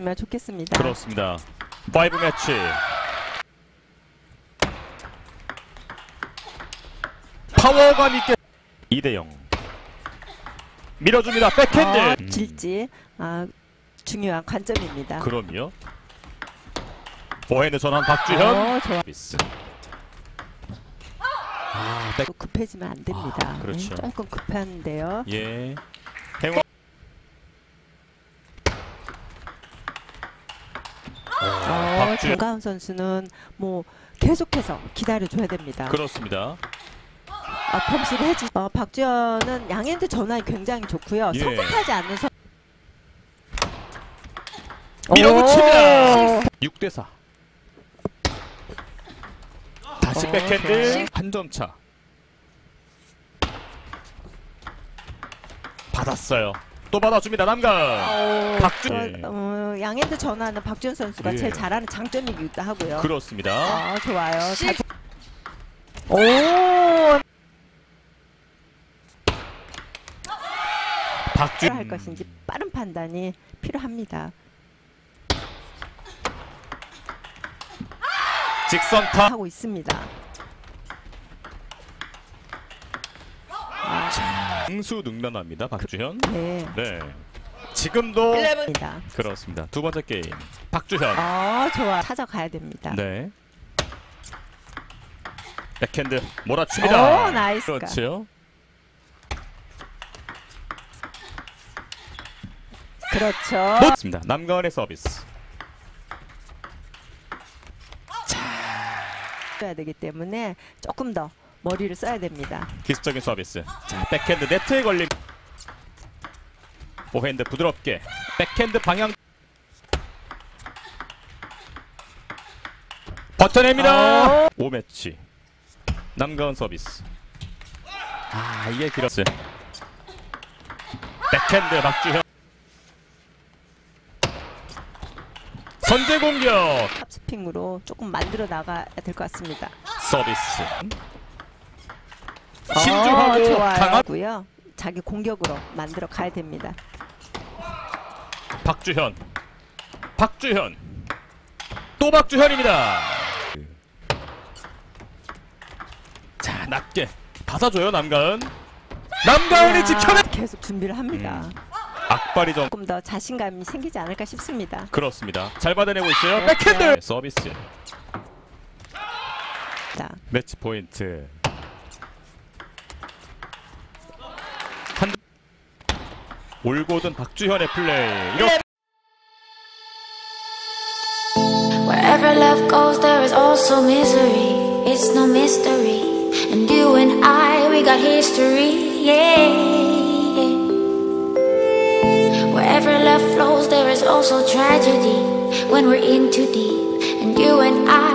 면 좋겠습니다. 그렇습니다. 5 매치. 파워감 있게 2대 0. 밀어줍니다. 백핸드. 어, 음, 질지 아, 중요한 관점입니다. 그럼요. 포핸드 전환 박주현. 어, 좋아. 미스. 아, 백. 또 급해지면 안 됩니다. 아, 그렇죠. 네, 조금 급한데요. 예. 행운. 어, 어, 박 주현. 정가훈 선수는 뭐 계속해서 기다려줘야 됩니다. 그렇습니다. 어, 펌시를 해주. 어, 박주현은 양핸드 전환이 굉장히 좋고요. 예. 성급하지 않는 선. 밀어붙입니다. 6대 4. 다시 어, 백핸드 좋아요. 한점 차. 받았어요. 또 받아줍니다. 남강. 어, 박주- 어, 양핸드 전환은 박주현 선수가 예. 제일 잘하는 장점이기도 하고요. 그렇습니다. 어, 좋아요. 잘... 오, 박주 할 것인지 빠른 판단이 필요합니다. 직선타 하고 있습니다. 응수 능란합니다. 박주현. 네. 네. 지금도 입니다. 그렇습니다. 두 번째 게임 박주현. 어, 좋아. 찾아가야 됩니다. 네. 백핸드 몰아칩니다. 오, nice. 그렇죠. 그렇죠. 맞습니다. 남가은의 서비스. 해야 되기 때문에 조금 더 머리를 써야 됩니다. 기습적인 서비스. 자, 백핸드 네트에 걸림. 포핸드 부드럽게. 백핸드 방향. 버텨냅니다. 어. 5매치. 남가은 서비스. 아, 이게 길었어요. 백핸드 박주현. 선제 공격. 탑스핀으로 조금 만들어 나가야 될 것 같습니다. 서비스. 어, 신중하고 강한 좋아요고요. 자기 공격으로 만들어 가야 됩니다. 박주현. 박주현. 또 박주현입니다. 자, 낮게 받아줘요, 남가은. 남가은이 야, 지켜내. 계속 준비를 합니다. 음. 악발이 좀 조금 더 자신감이 생기지 않을까 싶습니다. 그렇습니다. 잘 받아내고 있어요. 그렇죠. 백핸드 서비스. 자, 매치 포인트. 올고든 박주현의 플레이. 이렇게 Wherever love goes, there is also misery. It's no mystery. And you and I, we got history. Yeah. Wherever love flows, there is also tragedy. When we're in too deep. And you and I,